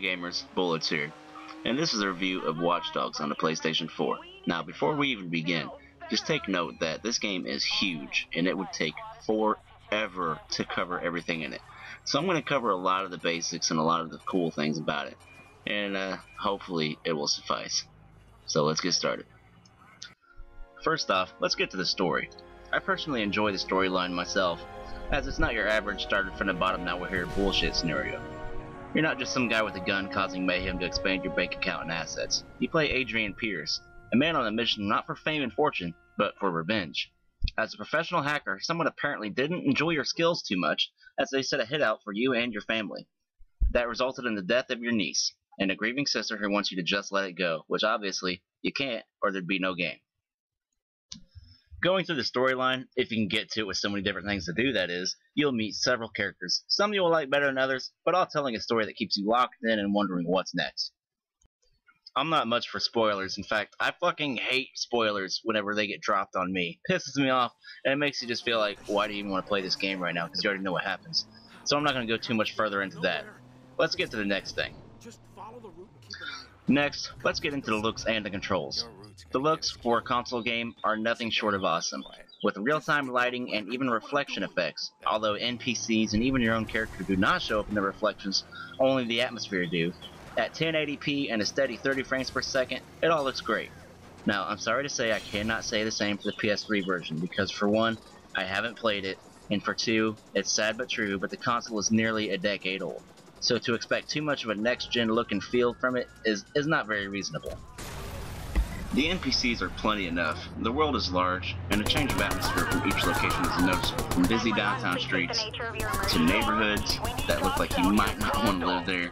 Gamers, Bullets here, and this is a review of Watch Dogs on the PlayStation 4. Now before we even begin, just take note that this game is huge, and it would take forever to cover everything in it. So I'm going to cover a lot of the basics and a lot of the cool things about it, and uh, hopefully it will suffice. So let's get started. First off, let's get to the story. I personally enjoy the storyline myself, as it's not your average started from the bottom now we're here bullshit scenario. You're not just some guy with a gun causing mayhem to expand your bank account and assets. You play Adrian Pearce, a man on a mission not for fame and fortune, but for revenge. As a professional hacker, someone apparently didn't enjoy your skills too much, as they set a hit out for you and your family. That resulted in the death of your niece, and a grieving sister who wants you to just let it go, which obviously you can't, or there'd be no game. Going through the storyline, if you can get to it with so many different things to do, that is, you'll meet several characters. Some you will like better than others, but all telling a story that keeps you locked in and wondering what's next. I'm not much for spoilers. In fact, I fucking hate spoilers whenever they get dropped on me. Pisses me off, and it makes you just feel like, why do you even want to play this game right now? Because you already know what happens. So I'm not going to go too much further into that. Let's get to the next thing. Next, let's get into the looks and the controls. The looks for a console game are nothing short of awesome, with real-time lighting and even reflection effects, although NPCs and even your own character do not show up in the reflections, only the atmosphere do. At 1080p and a steady 30 frames per second, it all looks great. Now, I'm sorry to say I cannot say the same for the PS3 version, because for one, I haven't played it, and for two, it's sad but true, but the console is nearly a decade old. So to expect too much of a next-gen look and feel from it is, is not very reasonable. The NPCs are plenty enough, the world is large, and a change of atmosphere from each location is noticeable, from busy downtown streets, to neighborhoods that look like you might not want to live there,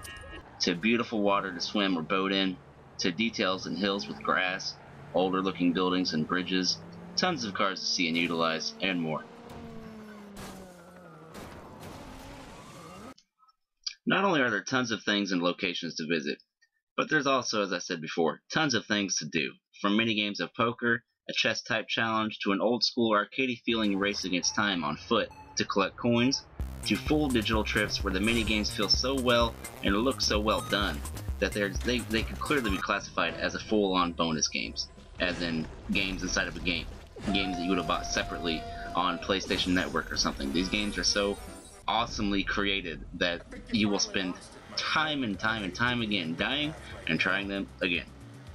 to beautiful water to swim or boat in, to details in hills with grass, older looking buildings and bridges, tons of cars to see and utilize, and more. Not only are there tons of things and locations to visit, but there's also, as I said before, tons of things to do, from mini games of poker, a chess type challenge, to an old school arcadey feeling race against time on foot to collect coins, to full digital trips where the mini games feel so well and look so well done that they, they could clearly be classified as a full-on bonus games, as in games inside of a game, games that you would have bought separately on PlayStation Network or something. These games are so awesomely created that you will spend time and time and time again dying and trying them again.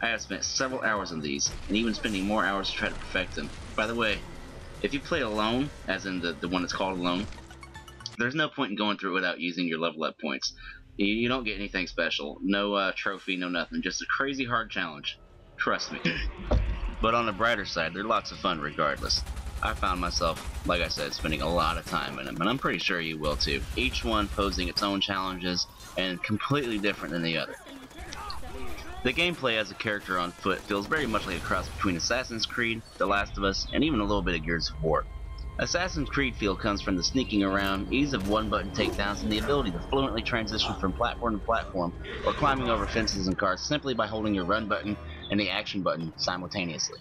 I have spent several hours on these, and even spending more hours to try to perfect them. By the way, if you play alone, as in the, the one that's called alone, there's no point in going through it without using your level up points. You, you don't get anything special. No uh, trophy, no nothing. Just a crazy hard challenge. Trust me. but on the brighter side, they're lots of fun regardless. I found myself, like I said, spending a lot of time in them, and I'm pretty sure you will too. Each one posing its own challenges and completely different than the other. The gameplay as a character on foot feels very much like a cross between Assassin's Creed, The Last of Us, and even a little bit of Gears of War. Assassin's Creed feel comes from the sneaking around, ease of one-button takedowns, and the ability to fluently transition from platform to platform or climbing over fences and cars simply by holding your run button and the action button simultaneously.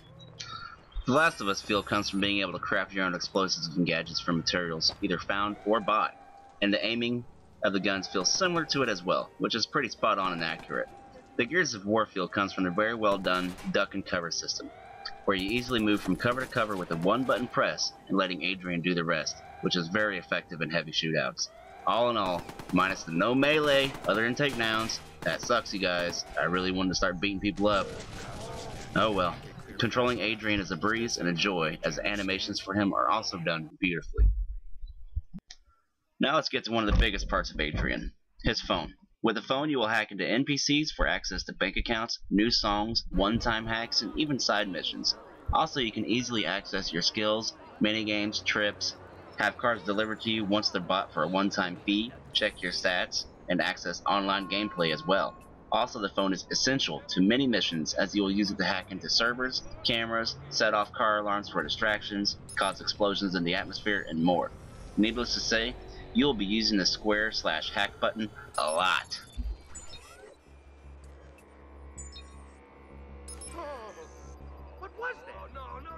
The Last of Us feel comes from being able to craft your own explosives and gadgets from materials either found or bought, and the aiming of the guns feels similar to it as well, which is pretty spot on and accurate. The Gears of War feel comes from a very well done duck and cover system, where you easily move from cover to cover with a one button press and letting Adrian do the rest, which is very effective in heavy shootouts. All in all, minus the no melee other than takedowns, that sucks you guys. I really wanted to start beating people up. Oh well. Controlling Adrian is a breeze and a joy, as the animations for him are also done beautifully. Now let's get to one of the biggest parts of Adrian, his phone. With a phone, you will hack into NPCs for access to bank accounts, new songs, one-time hacks, and even side missions. Also, you can easily access your skills, minigames, trips, have cards delivered to you once they're bought for a one-time fee, check your stats, and access online gameplay as well. Also, the phone is essential to many missions as you will use it to hack into servers, cameras, set off car alarms for distractions, cause explosions in the atmosphere, and more. Needless to say, you'll be using the square slash hack button a lot. What was that? Oh, no, no,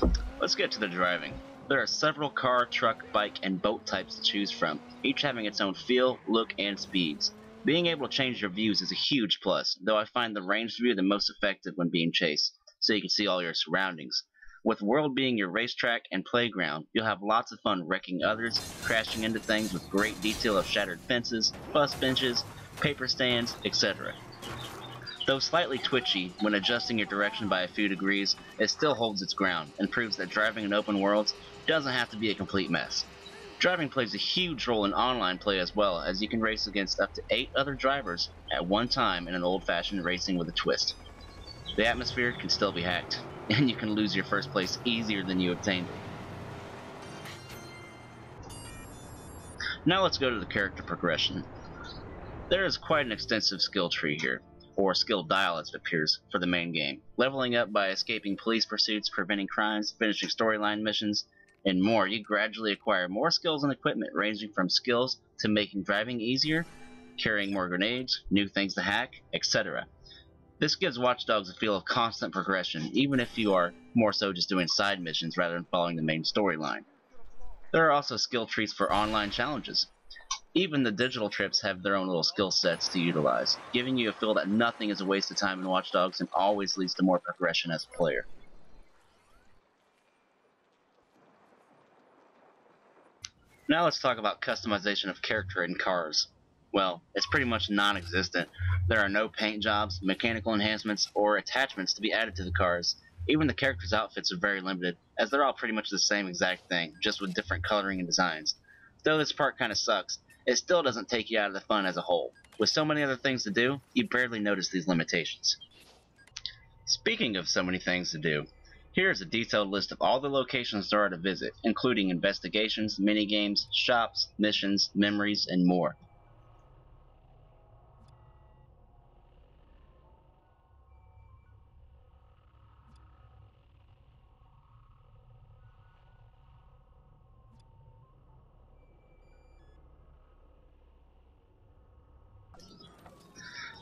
no, Let's get to the driving. There are several car, truck, bike, and boat types to choose from, each having its own feel, look, and speeds. Being able to change your views is a huge plus, though I find the ranged view the most effective when being chased, so you can see all your surroundings. With World being your racetrack and playground, you'll have lots of fun wrecking others, crashing into things with great detail of shattered fences, bus benches, paper stands, etc. Though slightly twitchy when adjusting your direction by a few degrees, it still holds its ground and proves that driving in open worlds doesn't have to be a complete mess. Driving plays a huge role in online play as well, as you can race against up to 8 other drivers at one time in an old-fashioned racing with a twist. The atmosphere can still be hacked, and you can lose your first place easier than you obtained it. Now let's go to the character progression. There is quite an extensive skill tree here, or skill dial as it appears, for the main game. Leveling up by escaping police pursuits, preventing crimes, finishing storyline missions, and more, you gradually acquire more skills and equipment ranging from skills to making driving easier, carrying more grenades, new things to hack, etc. This gives Watch Dogs a feel of constant progression, even if you are more so just doing side missions rather than following the main storyline. There are also skill trees for online challenges. Even the digital trips have their own little skill sets to utilize, giving you a feel that nothing is a waste of time in Watch Dogs and always leads to more progression as a player. Now let's talk about customization of character in cars. Well, it's pretty much non-existent. There are no paint jobs, mechanical enhancements, or attachments to be added to the cars. Even the characters' outfits are very limited, as they're all pretty much the same exact thing, just with different coloring and designs. Though this part kinda sucks, it still doesn't take you out of the fun as a whole. With so many other things to do, you barely notice these limitations. Speaking of so many things to do, here is a detailed list of all the locations there are to visit, including investigations, minigames, shops, missions, memories, and more.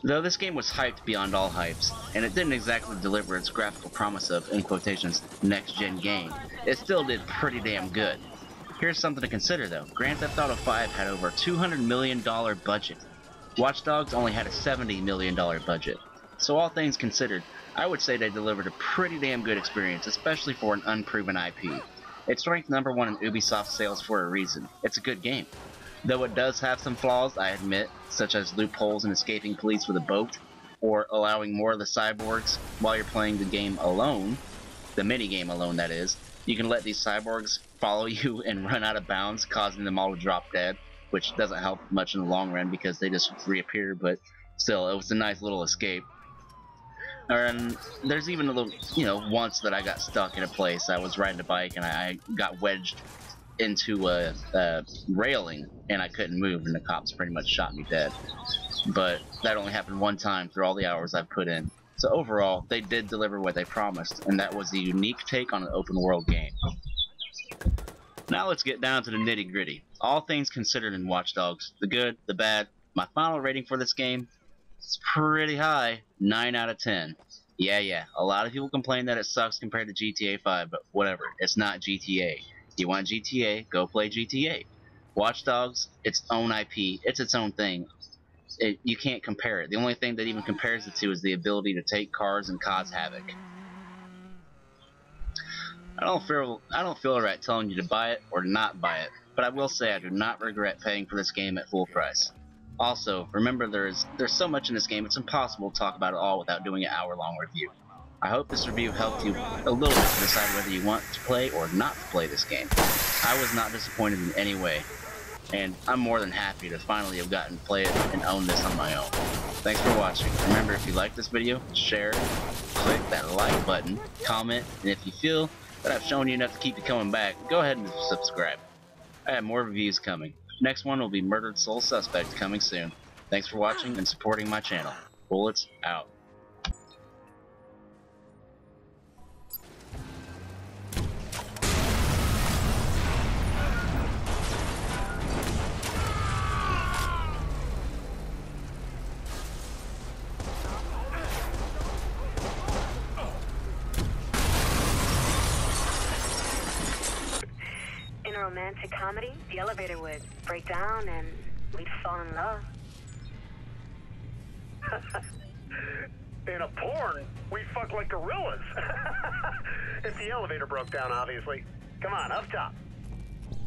Though this game was hyped beyond all hypes, and it didn't exactly deliver its graphical promise of, in quotations, next-gen game, it still did pretty damn good. Here's something to consider though, Grand Theft Auto 5 had over a $200 million budget. Watch Dogs only had a $70 million budget. So all things considered, I would say they delivered a pretty damn good experience, especially for an unproven IP. It's ranked number one in Ubisoft sales for a reason. It's a good game. Though it does have some flaws, I admit, such as loopholes in escaping police with a boat, or allowing more of the cyborgs while you're playing the game alone, the mini-game alone that is, you can let these cyborgs follow you and run out of bounds, causing them all to drop dead, which doesn't help much in the long run because they just reappear, but still, it was a nice little escape. And there's even a little, you know, once that I got stuck in a place. I was riding a bike and I got wedged into a, a, railing and I couldn't move and the cops pretty much shot me dead. But that only happened one time through all the hours I've put in. So overall, they did deliver what they promised, and that was a unique take on an open world game. Now let's get down to the nitty gritty. All things considered in Watch Dogs, the good, the bad, my final rating for this game is pretty high, 9 out of 10. Yeah, yeah, a lot of people complain that it sucks compared to GTA 5, but whatever, it's not GTA. You want GTA? Go play GTA. Watch Dogs, its own IP, it's its own thing. It, you can't compare it. The only thing that even compares it to is the ability to take cars and cause havoc. I don't feel I don't feel right telling you to buy it or not buy it, but I will say I do not regret paying for this game at full price. Also, remember there's there's so much in this game it's impossible to talk about it all without doing an hour long review. I hope this review helped you a little bit to decide whether you want to play or not to play this game. I was not disappointed in any way, and I'm more than happy to finally have gotten to play it and own this on my own. Thanks for watching. Remember, if you like this video, share, click that like button, comment, and if you feel that I've shown you enough to keep you coming back, go ahead and subscribe. I have more reviews coming. Next one will be Murdered Soul Suspect coming soon. Thanks for watching and supporting my channel. Bullets out. Romantic comedy, the elevator would break down and we'd fall in love. In a porn, we fuck like gorillas. if the elevator broke down, obviously. Come on, up top.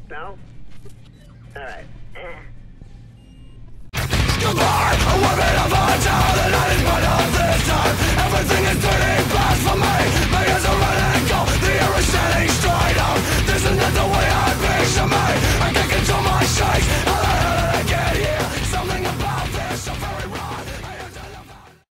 No? Alright. Goodbye, a woman of our town, the night is but of this time